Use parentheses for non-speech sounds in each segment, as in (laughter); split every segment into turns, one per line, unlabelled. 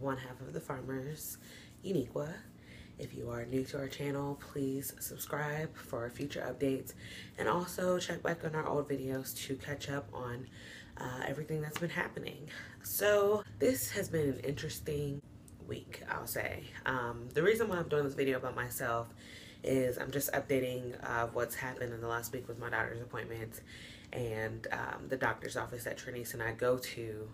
one half of the Farmers, Uniqua. If you are new to our channel, please subscribe for future updates and also check back on our old videos to catch up on uh, everything that's been happening. So this has been an interesting week, I'll say. Um, the reason why I'm doing this video about myself is I'm just updating uh, what's happened in the last week with my daughter's appointments and um, the doctor's office that Traniece and I go to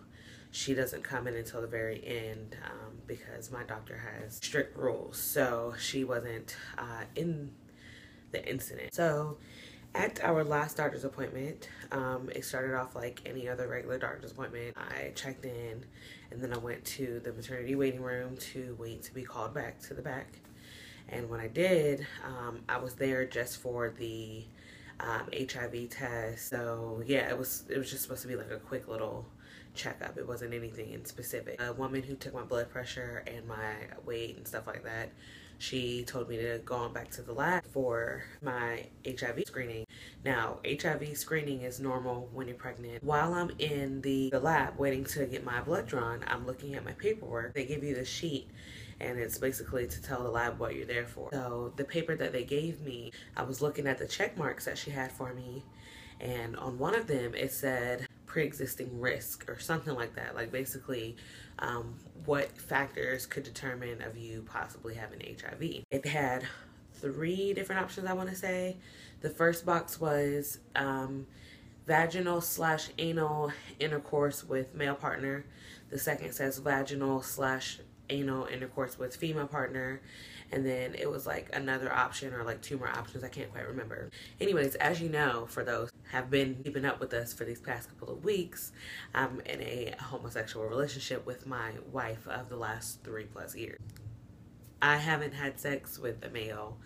she doesn't come in until the very end um, because my doctor has strict rules. So she wasn't uh, in the incident. So at our last doctor's appointment, um, it started off like any other regular doctor's appointment. I checked in and then I went to the maternity waiting room to wait to be called back to the back. And when I did, um, I was there just for the um, HIV test. So yeah, it was it was just supposed to be like a quick little checkup. It wasn't anything in specific. A woman who took my blood pressure and my weight and stuff like that, she told me to go on back to the lab for my HIV screening. Now, HIV screening is normal when you're pregnant. While I'm in the, the lab waiting to get my blood drawn, I'm looking at my paperwork. They give you the sheet and it's basically to tell the lab what you're there for. So the paper that they gave me, I was looking at the check marks that she had for me and on one of them it said pre-existing risk or something like that like basically um, what factors could determine of you possibly having hiv it had three different options i want to say. The first box was um, vaginal slash anal intercourse with male partner. The second says vaginal slash anal intercourse with female partner and then it was like another option or like two more options i can't quite remember. Anyways as you know for those have been keeping up with us for these past couple of weeks i'm in a homosexual relationship with my wife of the last three plus years. I haven't had sex with a male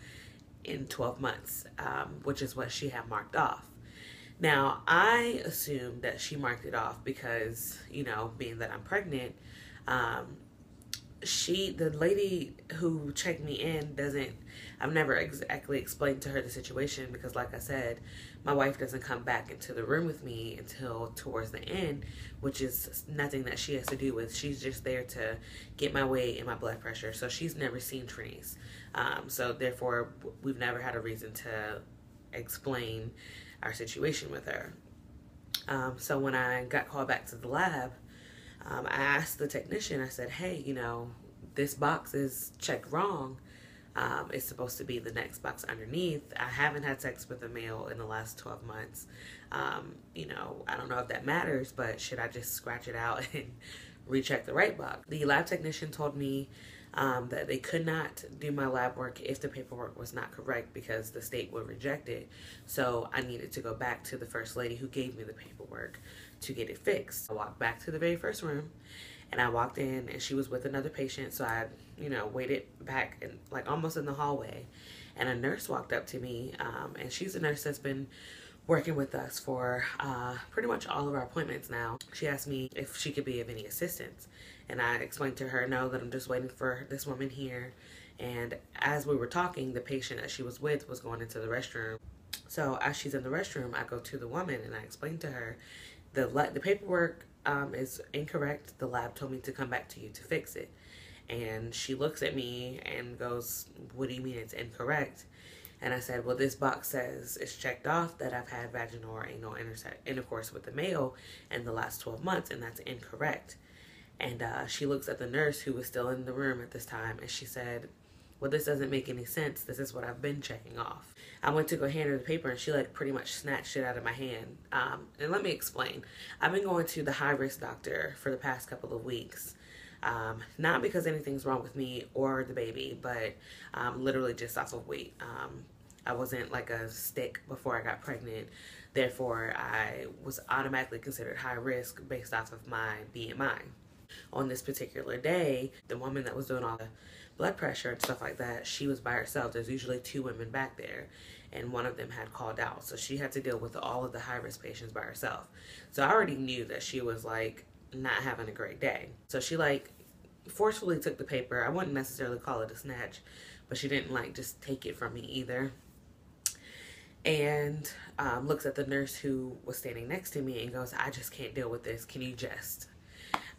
in 12 months um, which is what she had marked off. Now i assumed that she marked it off because you know being that i'm pregnant um, she the lady who checked me in doesn't I've never exactly explained to her the situation because like I said my wife doesn't come back into the room with me until towards the end which is nothing that she has to do with. She's just there to get my weight and my blood pressure. So she's never seen Traniece um, so therefore we've never had a reason to explain our situation with her. Um, so when I got called back to the lab um, I asked the technician, I said, hey, you know, this box is checked wrong. Um, it's supposed to be the next box underneath. I haven't had sex with a male in the last 12 months. Um, you know, I don't know if that matters, but should I just scratch it out (laughs) and recheck the right box? The lab technician told me um, that they could not do my lab work if the paperwork was not correct because the state would reject it. So I needed to go back to the first lady who gave me the paperwork to get it fixed. I walked back to the very first room and I walked in and she was with another patient. So I, you know, waited back and like almost in the hallway and a nurse walked up to me um, and she's a nurse that's been working with us for uh, pretty much all of our appointments now. She asked me if she could be of any assistance. And I explained to her, no, that I'm just waiting for this woman here. And as we were talking, the patient that she was with was going into the restroom. So as she's in the restroom, I go to the woman and I explain to her the the paperwork um, is incorrect. The lab told me to come back to you to fix it. And she looks at me and goes, what do you mean it's incorrect? And I said, well, this box says it's checked off that I've had vaginal or anal intercourse with a male in the last 12 months, and that's incorrect. And uh, she looks at the nurse who was still in the room at this time, and she said, well, this doesn't make any sense. This is what I've been checking off. I went to go hand her the paper and she like pretty much snatched it out of my hand. Um, and let me explain. I've been going to the high risk doctor for the past couple of weeks. Um, not because anything's wrong with me or the baby, but um, literally just off of weight. Um, I wasn't like a stick before I got pregnant. Therefore, I was automatically considered high risk based off of my BMI. On this particular day, the woman that was doing all the blood pressure and stuff like that, she was by herself. There's usually two women back there, and one of them had called out. So she had to deal with all of the high risk patients by herself. So I already knew that she was like not having a great day. So she like forcefully took the paper. I wouldn't necessarily call it a snatch, but she didn't like just take it from me either. And um, looks at the nurse who was standing next to me and goes, I just can't deal with this. Can you just?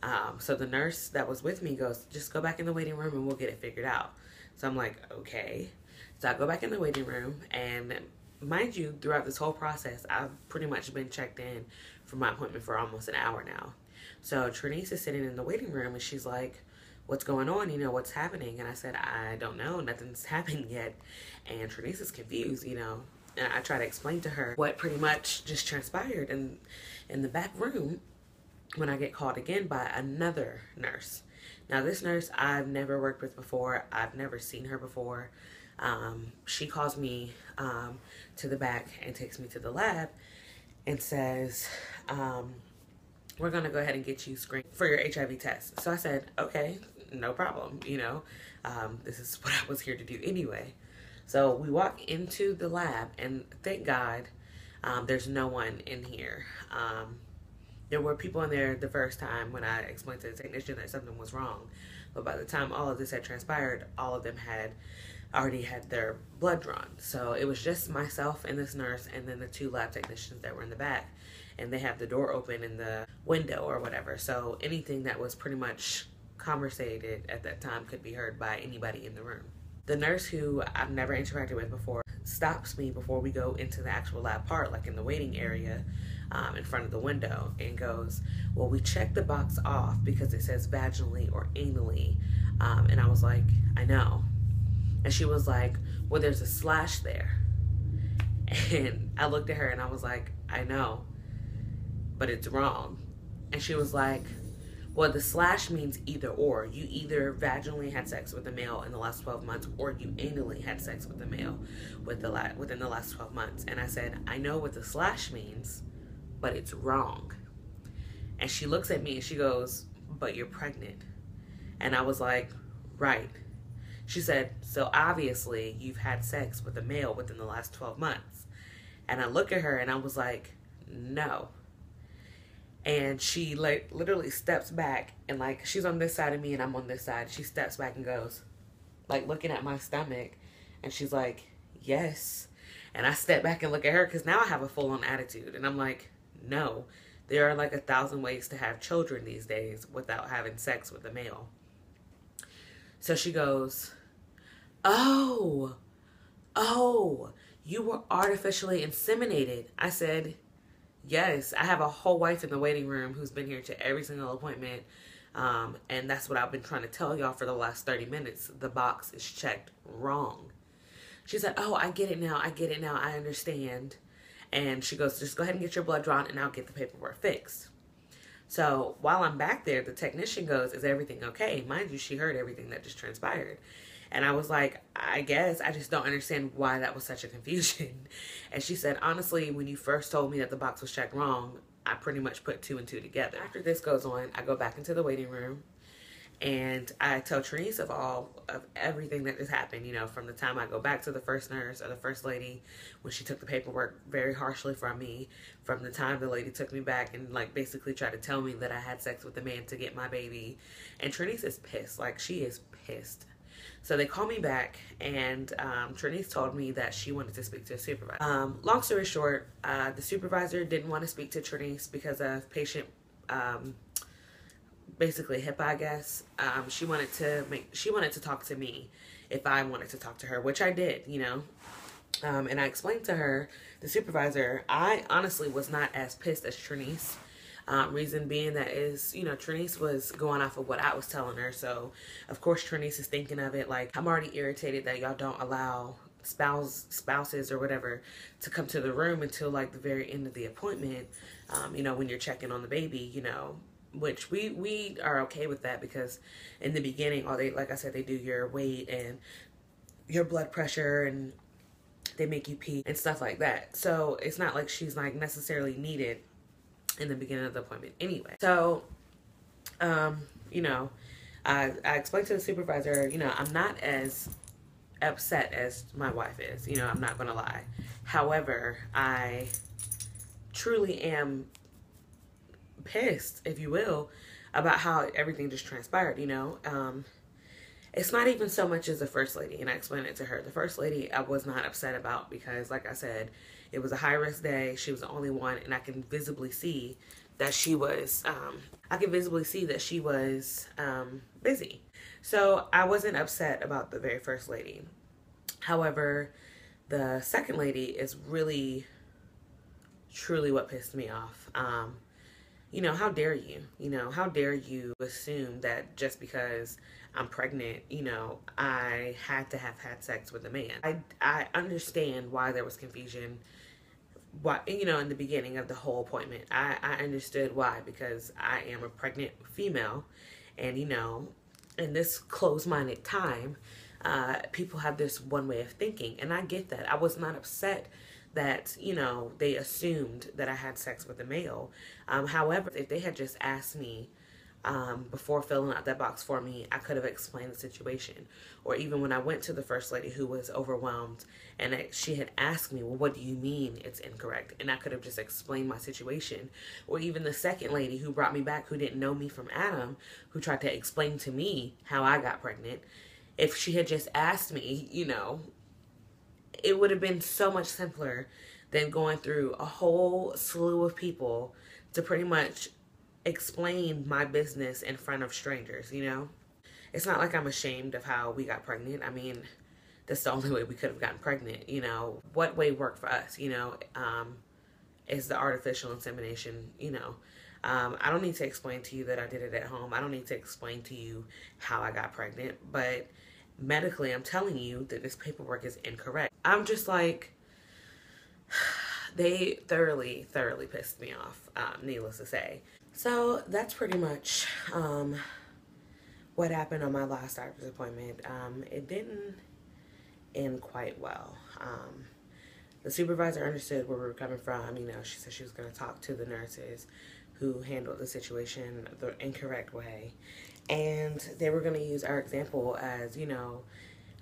Um, so the nurse that was with me goes, just go back in the waiting room and we'll get it figured out. So I'm like, okay. So I go back in the waiting room and mind you, throughout this whole process, I've pretty much been checked in for my appointment for almost an hour now. So Traniece is sitting in the waiting room and she's like, what's going on? You know, what's happening? And I said, I don't know. Nothing's (laughs) happened yet. And Traniece is confused, you know. And I try to explain to her what pretty much just transpired in, in the back room when I get called again by another nurse. Now, this nurse I've never worked with before. I've never seen her before. Um, she calls me um, to the back and takes me to the lab and says, um, we're going to go ahead and get you screened for your HIV test. So I said, okay, no problem. You know, um, this is (laughs) what I was here to do anyway. So we walk into the lab and thank God um, there's no one in here. There were people in there the first time when I explained to the technician that something was wrong. But by the time all of this had transpired, all of them had already had their blood drawn. So it was just myself and this nurse and then the two lab technicians that were in the back. And they have the door open in the window or whatever. So anything that was pretty much conversated at that time could be heard by anybody in the room. The nurse who I've never interacted with before stops me before we go into the actual lab part, like in the waiting area um, in front of the window, and goes, Well, we checked the box off because it says vaginally or anally. Um, and I was like, I know. And she was like, Well, there's a slash there. (laughs) And I looked at her and I was like, I know, but it's wrong. And she was like, well, the slash means either or. You either vaginally had sex with a male in the last 12 months or you anally had sex with a male with the la- within the last 12 months. And I said, I know what the slash means, but it's wrong. And she looks at me and she goes, But you're pregnant. And I was like, Right. She said, So obviously you've had sex with a male within the last 12 months. And I look at her and I was like, No and she like literally steps back and like she's on this side of me and I'm on this side. She steps back and goes, like looking at my stomach, and she's like, "Yes." And I step back and look at her because now I have a full on attitude, and I'm like, "No, there are like a thousand ways to have children these days without having sex with a male." So she goes, "Oh, oh, you were artificially inseminated." I said, Yes, I have a whole wife in the waiting room who's been here to every single appointment. Um, and that's what I've been trying to tell y'all for the last 30 minutes. The box is checked wrong. She said, Oh, I get it now. I get it now. I understand. And she goes, Just go ahead and get your blood drawn and I'll get the paperwork fixed. So while I'm back there, the technician goes, Is everything okay? Mind you, she heard everything that just transpired. And I was like, I guess I just don't understand why that was such a confusion. (laughs) And she said, honestly, when you first told me that the box was checked wrong, I pretty much put two and two together. After this goes on, I go back into the waiting room and I tell Traniece of all of everything that just happened, you know, from the time I go back to the first nurse or the first lady when she took the paperwork very harshly from me, from the time the lady took me back and like basically tried to tell me that I had sex with the man to get my baby. And Traniece is pissed. Like she is pissed. So they called me back, and um, told me that she wanted to speak to a supervisor. Um, long story short, uh, the supervisor didn't want to speak to Traniece because of patient, um, basically HIPAA, I guess. Um, she wanted to make, she wanted to talk to me if I wanted to talk to her, which I did, you know. Um, and I explained to her, the supervisor, I honestly was not as pissed as Traniece. Um, reason being that is, you know, Traniece was going off of what I was telling her. So, of course, Traniece is thinking of it like, I'm already irritated that y'all don't allow spouse spouses or whatever to come to the room until like the very end of the appointment um, you know when you're checking on the baby you know which we we are okay with that because in the beginning all they like i said they do your weight and your blood pressure and they make you pee and stuff like that so it's not like she's like necessarily needed in the beginning of the appointment anyway. So, um, you know, I, I explained to the supervisor, you know, I'm not as upset as my wife is. You know, I'm not going to lie. However, I truly am pissed, if you will, about how everything just transpired, you know. Um, it's not even so much as the first lady, and I explained it to her. The first lady I was not upset about because, like I said, it was a high risk day. She was the only one, and I can visibly see that she was, um, I can visibly see that she was um, busy. So I wasn't upset about the very first lady. However, the second lady is really, truly what pissed me off. Um, you know, how dare you? You know, how dare you assume that just because I'm pregnant, you know, I had to have had sex with a man. I, I understand why there was confusion. Why, you know, in the beginning of the whole appointment, I, I understood why because I am a pregnant female, and you know, in this closed-minded time, uh, people have this one way of thinking, and I get that. I was not upset that you know they assumed that I had sex with a male. Um, however, if they had just asked me um, before filling out that box for me, I could have explained the situation. Or even when I went to the first lady who was overwhelmed and she had asked me, Well, what do you mean it's incorrect? And I could have just explained my situation. Or even the second lady who brought me back, who didn't know me from Adam, who tried to explain to me how I got pregnant. If she had just asked me, you know, it would have been so much simpler than going through a whole slew of people to pretty much explain my business in front of strangers, you know? It's not like I'm ashamed of how we got pregnant. I mean, that's the only way we could have gotten pregnant, you know? What way worked for us, you know? Um, is the artificial insemination, you know? Um, I don't need to explain to you that I did it at home. I don't need to explain to you how I got pregnant, but medically, I'm telling you that this paperwork is incorrect. I'm just like, (sighs) they thoroughly, thoroughly pissed me off, um, needless to say. So that's pretty much um, what happened on my last doctor's appointment. Um, it didn't end quite well. Um, the supervisor understood where we were coming from. You know, she said she was going to talk to the nurses who handled the situation the incorrect way. And they were going to use our example as, you know,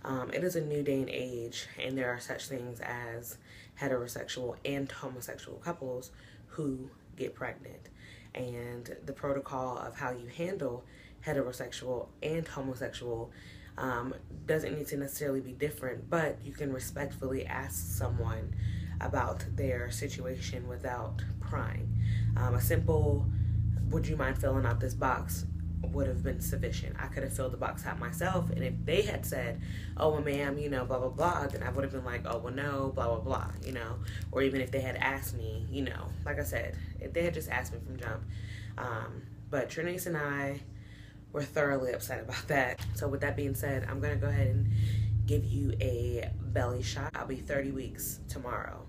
um, it is a new day and age, and there are such things as heterosexual and homosexual couples who get pregnant and the protocol of how you handle heterosexual and homosexual um, doesn't need to necessarily be different, but you can respectfully ask someone about their situation without prying. Um, a simple, would you mind filling out this box? Would have been sufficient. I could have filled the box out myself, and if they had said, "Oh, well, ma'am, you know, blah blah blah," then I would have been like, "Oh, well, no, blah blah blah," you know. Or even if they had asked me, you know, like I said, if they had just asked me from jump. Um, but Traniece and I were thoroughly upset about that. So with that being said, I'm gonna go ahead and give you a belly shot. I'll be 30 weeks tomorrow.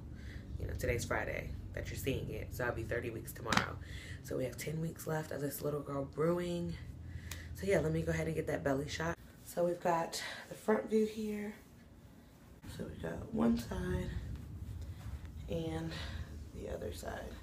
You know, today's Friday that you're seeing it, so I'll be 30 weeks tomorrow. So we have 10 weeks left of this little girl brewing. So yeah, let me go ahead and get that belly shot. So we've got the front view here. So we've got one side and the other side.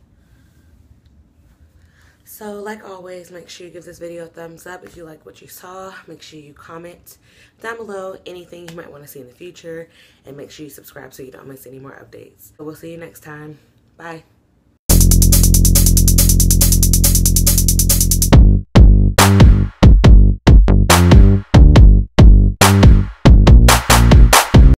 So like always, make sure you give this video a thumbs up if you like what you saw. Make sure you comment down below anything you might want to see in the future. And make sure you subscribe so you don't miss any more updates. We'll see you next time. Bye.